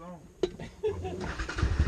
없어.